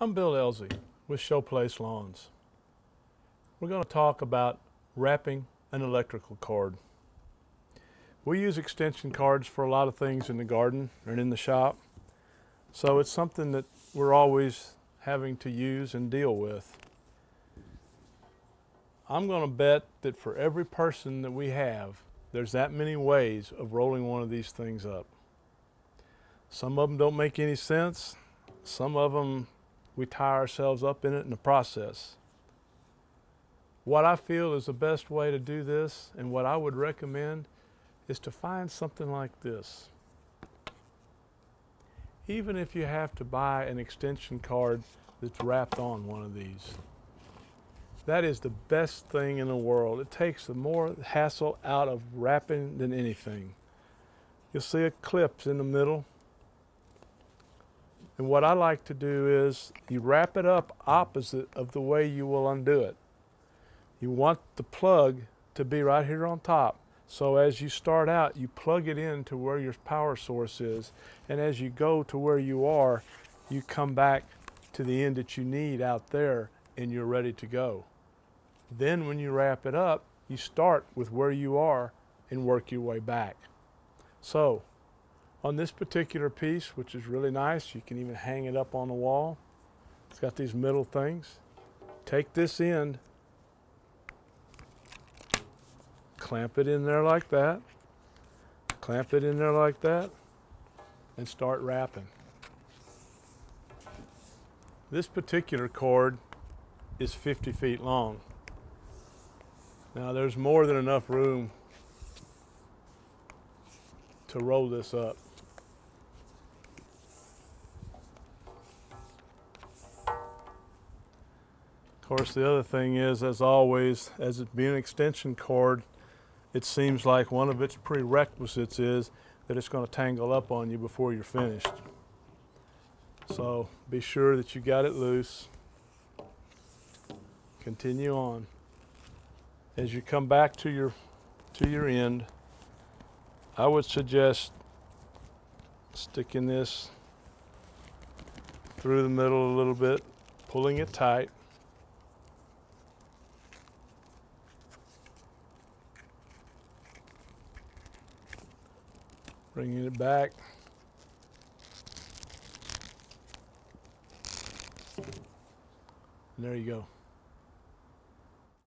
I'm Bill Elzey with Showplace Lawns. We're going to talk about wrapping an electrical cord. We use extension cords for a lot of things in the garden and in the shop, so it's something that we're always having to use and deal with. I'm going to bet that for every person that we have, there's that many ways of rolling one of these things up. Some of them don't make any sense. Some of them we tie ourselves up in it in the process. What I feel is the best way to do this and what I would recommend is to find something like this. Even if you have to buy an extension cord that's wrapped on one of these. That is the best thing in the world. It takes the more hassle out of wrapping than anything. You'll see a clip in the middle and what I like to do is you wrap it up opposite of the way you will undo it. You want the plug to be right here on top. So as you start out, you plug it in to where your power source is. And as you go to where you are, you come back to the end that you need out there and you're ready to go. Then when you wrap it up, you start with where you are and work your way back. So on this particular piece, which is really nice, you can even hang it up on the wall. It's got these middle things. Take this end, clamp it in there like that, clamp it in there like that, and start wrapping. This particular cord is 50 feet long. Now there's more than enough room to roll this up. Of course, the other thing is, as always, as it being an extension cord, it seems like one of its prerequisites is that it's going to tangle up on you before you're finished. So be sure that you got it loose. Continue on. As you come back to your to your end, I would suggest sticking this through the middle a little bit, pulling it tight. Bringing it back. And there you go.